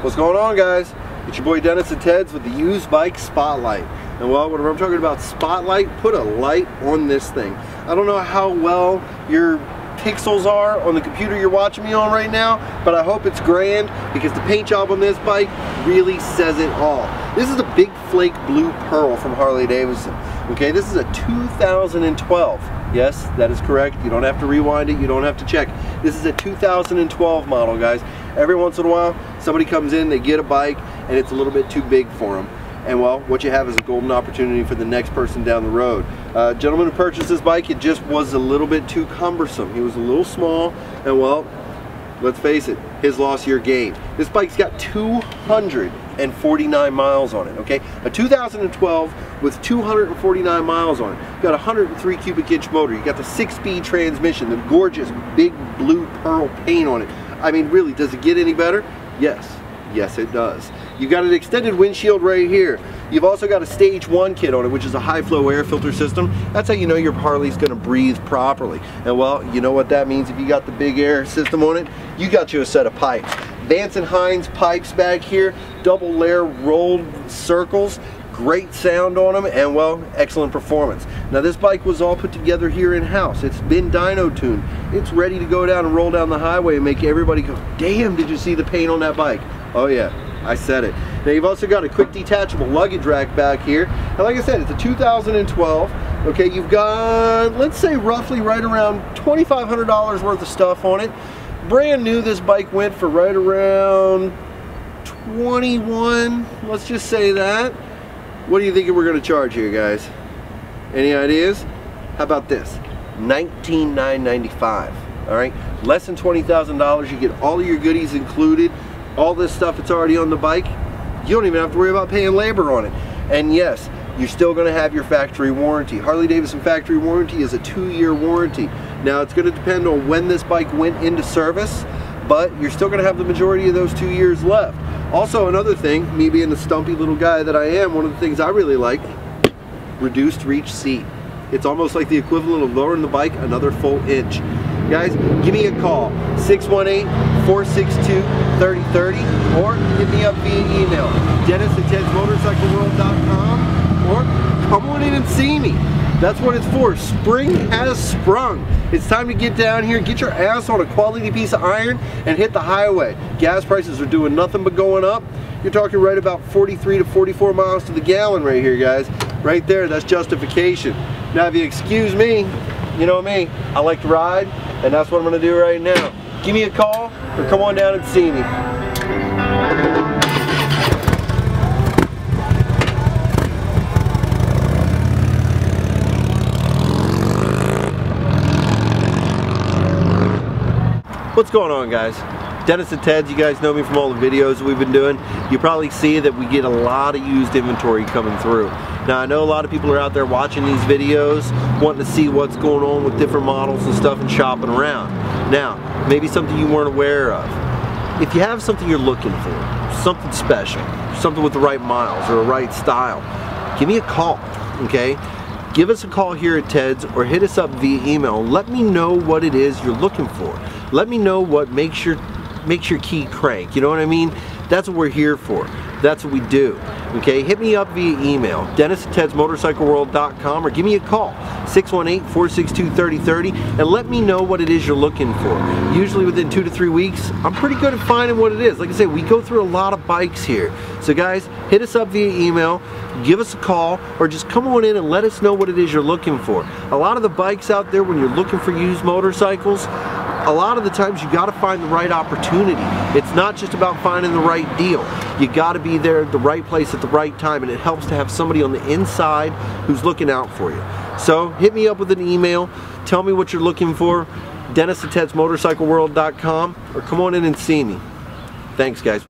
What's going on guys? It's your boy Dennis and Ted's with the used bike spotlight. And well, whenever I'm talking about spotlight, put a light on this thing. I don't know how well your pixels are on the computer you're watching me on right now, but I hope it's grand because the paint job on this bike really says it all. This is a big flake blue pearl from Harley Davidson. Okay, this is a 2012. Yes, that is correct. You don't have to rewind it. You don't have to check. This is a 2012 model, guys. Every once in a while, somebody comes in, they get a bike, and it's a little bit too big for them. And well, what you have is a golden opportunity for the next person down the road. Uh, gentleman who purchased this bike, it just was a little bit too cumbersome. He was a little small, and well, let's face it, his loss, your gain. This bike's got 249 miles on it, okay? A 2012 with 249 miles on it. You got a 103 cubic inch motor. You got the six-speed transmission, the gorgeous big blue pearl paint on it. I mean, really, does it get any better? Yes. Yes, it does. You've got an extended windshield right here. You've also got a stage one kit on it, which is a high flow air filter system. That's how you know your Harley's gonna breathe properly. And well, you know what that means if you got the big air system on it? You got you a set of pipes. Vance and Hines pipes back here, double layer rolled circles great sound on them and well excellent performance. Now this bike was all put together here in house it's been dyno tuned it's ready to go down and roll down the highway and make everybody go damn did you see the paint on that bike? Oh yeah I said it. Now you've also got a quick detachable luggage rack back here. And like I said it's a 2012 okay you've got let's say roughly right around $2,500 worth of stuff on it. Brand new this bike went for right around 21 let's just say that what do you think we're going to charge here, guys? Any ideas? How about this? 19,995. All right, less than $20,000. You get all of your goodies included. All this stuff that's already on the bike. You don't even have to worry about paying labor on it. And yes, you're still going to have your factory warranty. Harley Davidson factory warranty is a two-year warranty. Now it's going to depend on when this bike went into service, but you're still going to have the majority of those two years left. Also another thing, me being the stumpy little guy that I am, one of the things I really like, reduced reach seat. It's almost like the equivalent of lowering the bike another full inch. Guys, give me a call, 618-462-3030, or hit me up via email, dennis at tedsmotorcycleworld.com, or come on in and see me. That's what it's for. Spring has sprung. It's time to get down here, get your ass on a quality piece of iron, and hit the highway. Gas prices are doing nothing but going up. You're talking right about 43 to 44 miles to the gallon right here, guys. Right there, that's justification. Now, if you excuse me, you know me, I like to ride, and that's what I'm gonna do right now. Give me a call, or come on down and see me. What's going on guys? Dennis and Ted's, you guys know me from all the videos we've been doing. You probably see that we get a lot of used inventory coming through. Now I know a lot of people are out there watching these videos, wanting to see what's going on with different models and stuff and shopping around. Now, maybe something you weren't aware of. If you have something you're looking for, something special, something with the right miles or the right style, give me a call, okay? give us a call here at Ted's or hit us up via email. Let me know what it is you're looking for. Let me know what makes your makes your key crank. You know what I mean? That's what we're here for. That's what we do. Okay, hit me up via email, dennis at Ted's tedsmotorcycleworld.com or give me a call, 618-462-3030 and let me know what it is you're looking for. Usually within two to three weeks, I'm pretty good at finding what it is. Like I say, we go through a lot of bikes here. So guys, hit us up via email, give us a call, or just come on in and let us know what it is you're looking for. A lot of the bikes out there, when you're looking for used motorcycles, a lot of the times you got to find the right opportunity. It's not just about finding the right deal. You got to be there at the right place at the right time and it helps to have somebody on the inside who's looking out for you. So hit me up with an email, tell me what you're looking for, dennis at tedsmotorcycleworld.com or come on in and see me. Thanks guys.